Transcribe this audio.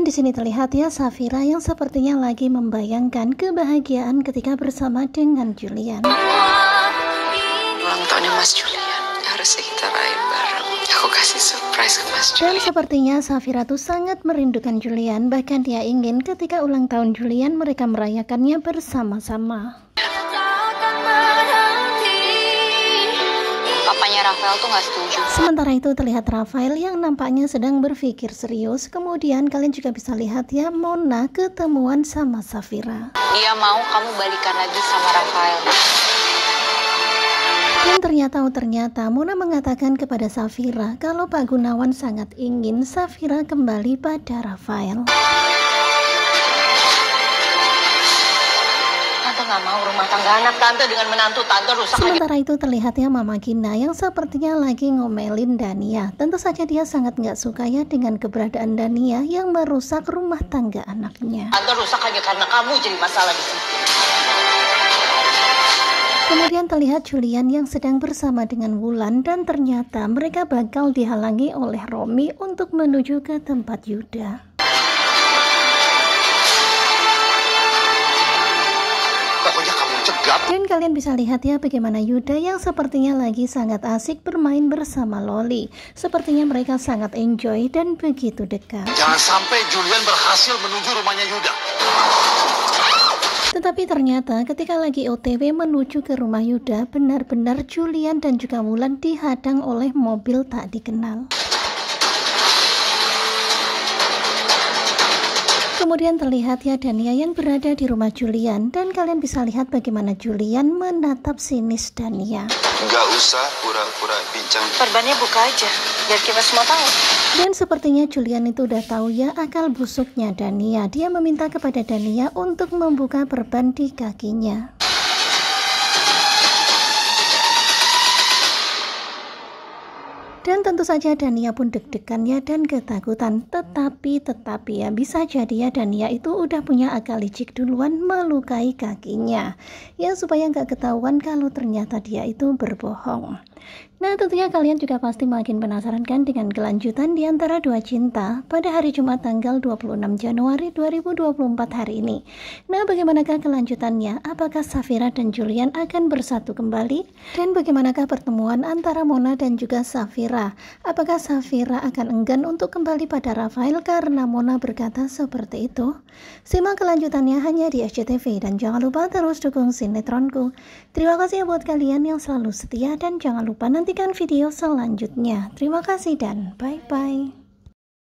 Dan di sini terlihat ya Safira yang sepertinya lagi membayangkan kebahagiaan ketika bersama dengan Julian. Ulang tahunnya Mas Julian, harusnya kita rayain bareng. Aku kasih surprise ke Mas Dan Julian. sepertinya Safira tuh sangat merindukan Julian, bahkan dia ingin ketika ulang tahun Julian mereka merayakannya bersama-sama. Papanya Rafael tuh nggak setuju. Sementara itu terlihat Rafael yang nampaknya sedang berpikir serius. Kemudian kalian juga bisa lihat ya Mona ketemuan sama Safira. Dia mau kamu balikan lagi sama Rafael. Dan ternyata oh ternyata Mona mengatakan kepada Safira kalau Pak Gunawan sangat ingin Safira kembali pada Rafael. Mau rumah tangga anak tante dengan menantu tante rusak aja. Sementara itu terlihat ya Mama Gina yang sepertinya lagi ngomelin Dania. Tentu saja dia sangat nggak suka ya dengan keberadaan Dania yang merusak rumah tangga anaknya. Tante rusak hanya karena kamu jadi masalah di sini. Kemudian terlihat Julian yang sedang bersama dengan Wulan dan ternyata mereka bakal dihalangi oleh Romi untuk menuju ke tempat Yuda. Dan kalian bisa lihat ya bagaimana Yuda yang sepertinya lagi sangat asik bermain bersama Loli. Sepertinya mereka sangat enjoy dan begitu dekat. Jangan sampai Julian berhasil menuju rumahnya Yuda. Tetapi ternyata ketika lagi OTW menuju ke rumah Yuda, benar-benar Julian dan juga Wulan dihadang oleh mobil tak dikenal. Kemudian terlihat ya Dania yang berada di rumah Julian dan kalian bisa lihat bagaimana Julian menatap sinis Dania. Gak usah pura-pura bincang. Perbannya buka aja, biar kita semua tahu. Dan sepertinya Julian itu udah tahu ya akal busuknya Dania. Dia meminta kepada Dania untuk membuka perban di kakinya. Dan tentu saja Dania pun deg-degan ya dan ketakutan. Tetapi, tetapi ya bisa jadi ya Dania itu udah punya akal licik duluan melukai kakinya. Ya supaya nggak ketahuan kalau ternyata dia itu berbohong. Nah tentunya kalian juga pasti makin penasaran kan dengan kelanjutan di antara dua cinta pada hari Jumat tanggal 26 Januari 2024 hari ini. Nah bagaimanakah kelanjutannya? Apakah Safira dan Julian akan bersatu kembali? Dan bagaimanakah pertemuan antara Mona dan juga Safira? Apakah Safira akan enggan untuk kembali pada Rafael karena Mona berkata seperti itu? Simak kelanjutannya hanya di SCTV dan jangan lupa terus dukung sinetronku. Terima kasih buat kalian yang selalu setia dan jangan lupa nantikan video selanjutnya. Terima kasih dan bye-bye.